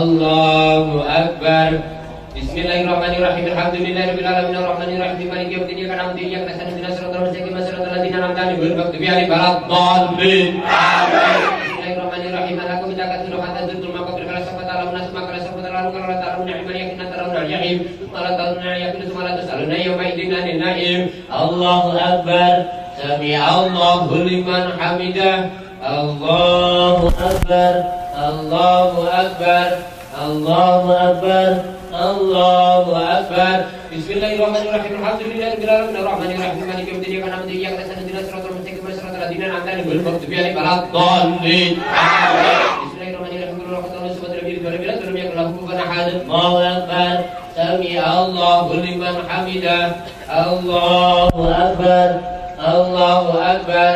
Allahu Akbar. Bismillahirrahmanirrahim. Arrahmanirrahim. Maliki yaumiddin. Iyyaka na'budu wa iyyaka nasta'in. Ihdinas siratal mustaqim. Siratal ladzina an'amta 'alaihim ghairil maghdubi 'alaihim waladdallin Amin Bismillahirrahmanirrahim. Alakum takatsuru hatta zurtum maqabir kala safata lamun asma kala safata lalu kala idzin 'anil na'im. Allahu Akbar. Sami'allahu liman hamidah. Allahu Akbar. Allahu Akbar Allahu Akbar Allahu Akbar Bismillahirrahmanirrahim Alhamdulillahirabbil alamin arrahmanirrahim maliki Bismillahirrahmanirrahim Allahu Akbar Allahu Akbar Allahu Akbar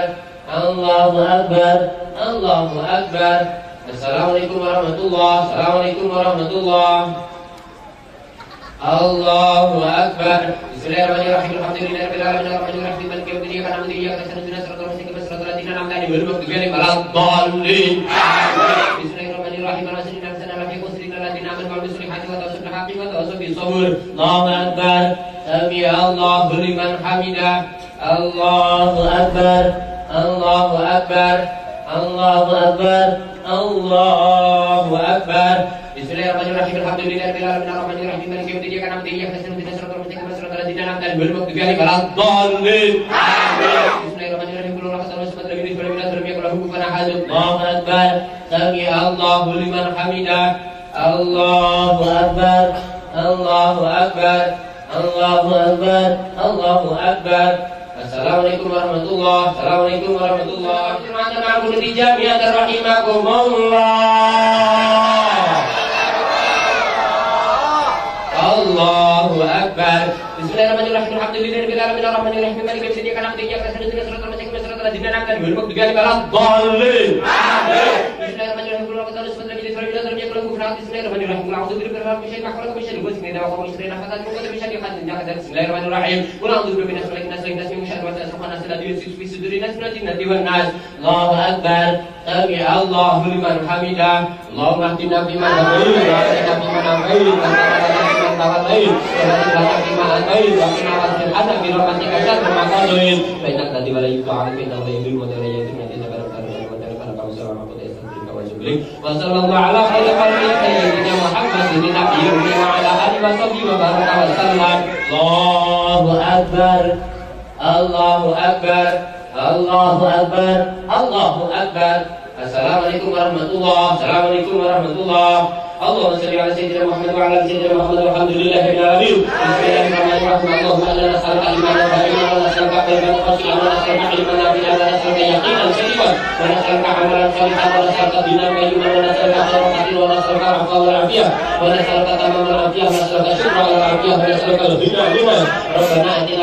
Allahu Akbar Allahu Akbar Assalamualaikum warahmatullahi Assalamualaikum warahmatullahi Allahu Akbar Bismillahirrahmanirrahim Allahu Akbar Allahu Akbar Allahu Akbar Allahu Akbar. Bismillahirrahmanirrahim. Allahu Akbar. Allahu Akbar. Allahu Akbar. Allahu Akbar. Allahu Akbar Assalamualaikum warahmatullahi Assalamualaikum warahmatullahi Terima kasih di jamiat rahimakumullah Allahu Akbar Bismillahirrahmanirrahim Alhamdulillahirabbil alamin maliki maghdubi 'alaihim waladdallin Amin Bismillahirrahmanirrahim Bismillahirrahmanirrahim Bismillahirrahmanirrahim nas malikin nas ilahin nas min syarri ma Allahu akbar ta'ala wa ta'ala kana kamu sama apa dia sendiri kamu jubli wa sallallahu ala khairi khalqi sayyidina muhammadin nabiyyi wa ala alihi wa sahbihi wa baraka wa sallam Allahu akbar Allahu akbar Allahu akbar Allahu akbar Assalamualaikum warahmatullahi Assalamualaikum warahmatullahi اللهم صل على سيدنا محمد وعلى ال سيدنا محمد والحمد لله رب العالمين بسم الله الرحمن الرحيم اللهم انا نسالك ايمانا دائما ونسالك قلبا خاشعا ونسالك علما نافعا ونسالك يقينا سليما ونسالك عملا صالحا ونسالك دينا قيما ونسالك خيرا كثيرا ونسالك العفو والعافيه ونسالك تمام العافيه ونسالك الشكر على العافيه ونسالك الغنى غنى ربنا اتنا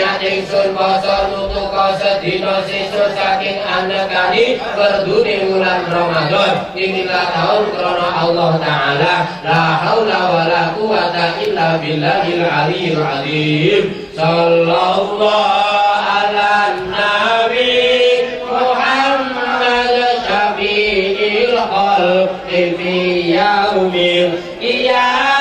niat ingsun poso nutuka sedina sesuk saking anekani perdune bulan Ramadan. Inilah tahun krana Allah taala. La haula wala quwata illa billahil aliyyil azim sallallahu ala nabi Muhammad syafi'il khalqi fi yaumil qiyamah